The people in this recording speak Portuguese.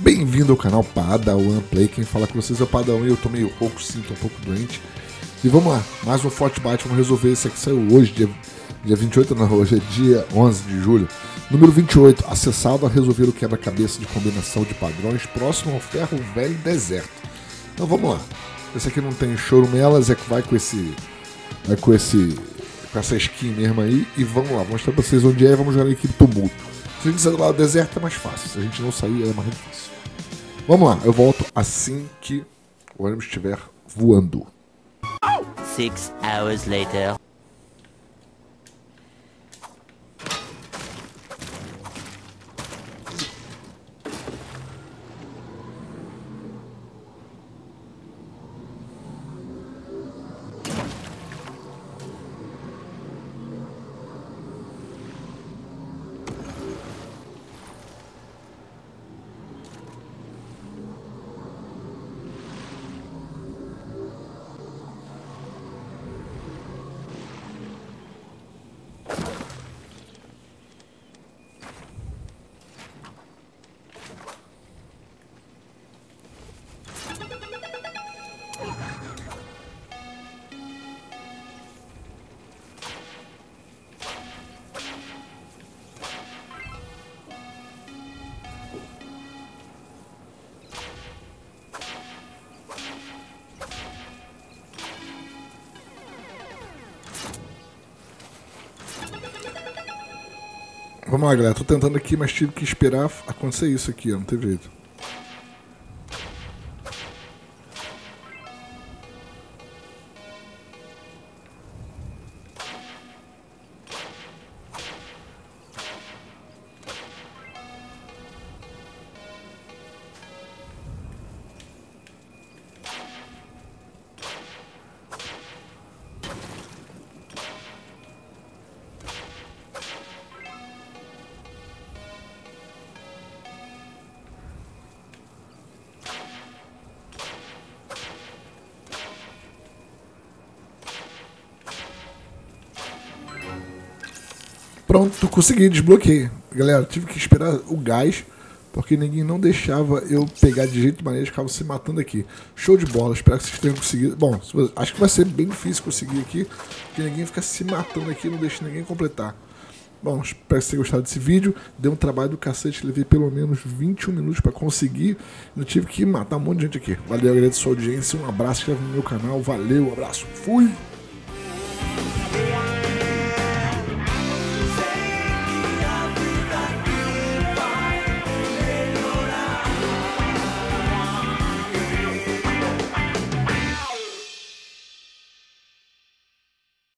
Bem-vindo ao canal Padawan Play. Quem fala com vocês é o Padawan eu tô meio rouco, sinto um pouco doente. E vamos lá, mais um Fortbite, vamos resolver esse aqui saiu hoje, dia, dia 28, não, hoje é dia 11 de julho. Número 28, acessado a resolver o quebra-cabeça de combinação de padrões próximo ao ferro velho deserto. Então vamos lá. Esse aqui não tem chorumelas, é que vai com esse. Vai com esse. com essa skin mesmo aí. E vamos lá, mostrar pra vocês onde é e vamos jogar aqui tumulto. Se do lado deserto é mais fácil. Se a gente não sair, é mais difícil. Vamos lá, eu volto assim que o ônibus estiver voando. Six hours later. Vamos lá, galera. Tô tentando aqui, mas tive que esperar acontecer isso aqui, ó. Não teve jeito. Pronto, consegui, desbloqueei. Galera, tive que esperar o gás, porque ninguém não deixava eu pegar de jeito de maneira, ficava se matando aqui. Show de bola, espero que vocês tenham conseguido. Bom, acho que vai ser bem difícil conseguir aqui, porque ninguém fica se matando aqui, não deixa ninguém completar. Bom, espero que vocês tenham gostado desse vídeo. Deu um trabalho do cacete, levei pelo menos 21 minutos para conseguir. Eu tive que matar um monte de gente aquí. Valeu, agradeço a sua audiência, um abraço, inscreve no meu canal. Valeu, um abraço, fui!